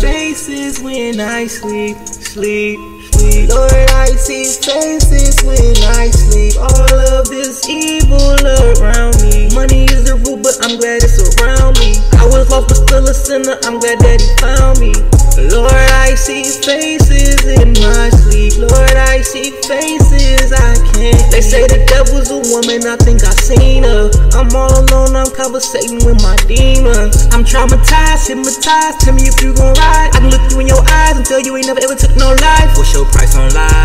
Faces when I sleep, sleep, sleep. Lord, I see faces when I sleep. All of this evil around me. Money is the but I'm glad it's around me. I was lost, but still a sinner. I'm glad that He found me. Lord, I see faces in my sleep. Lord, I see faces I can't. They say the devil's a woman, I think I seen her. I'm all alone, I'm conversating with my demons. I'm traumatized, hypnotized. Tell me if you gon' ride. I can look you in your eyes and tell you ain't never ever took no life. What's your price on life?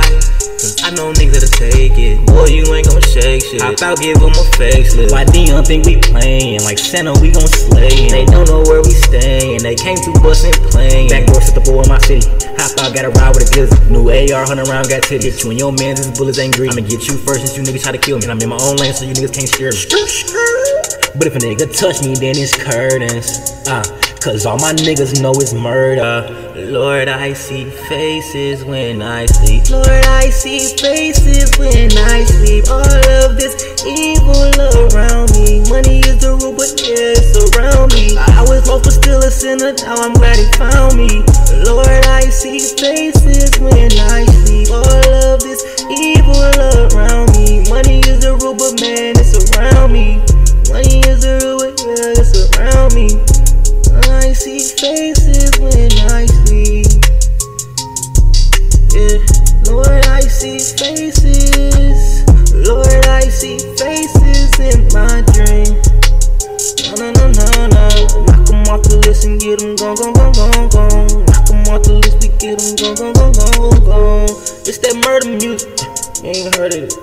Cause I know niggas that'll take it. Boy, you ain't gon' shake shit. Hop out, give them a facelift. Why Dion think we playing? Like Santa, we gon' slay. They don't know where we stayin'. They came through bustin' playing. Backdoor set the boy in my city. Hop out, got a ride with a glizzy. New AR, 100 round, got titty. Get you and your man, these bullets ain't green. I'ma get you first since you niggas try to kill me. And I'm in my own lane, so you niggas can't scare me. But if a nigga touch me, then it's curtains. Uh, cause all my niggas know it's murder. Lord, I see faces when I sleep. Lord, I see faces when I sleep. All of this evil around me. Money is the rule, but yeah, it's around me. I was lost, but still a sinner. Now I'm glad He found me. Lord, I see faces when I sleep. All of this evil around me. Money is the rule, but man, it's around me. Money is the root, yeah, it's around me. See faces when I sleep. Yeah, Lord, I see faces. Lord, I see faces in my dream. No, no, no, no, no. Knock 'em off the list and get 'em gone, gone, gone, gone, gone. Knock 'em off the list, we get 'em gone, gone, gone, gone, gone. It's that murder music. You ain't heard it.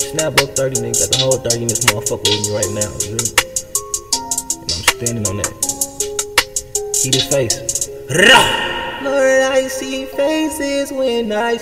Snap up 30, nigga. Got the whole 30 in this motherfucker with me right now. And I'm standing on that. Keep his face. Rah! Lord, I see faces when I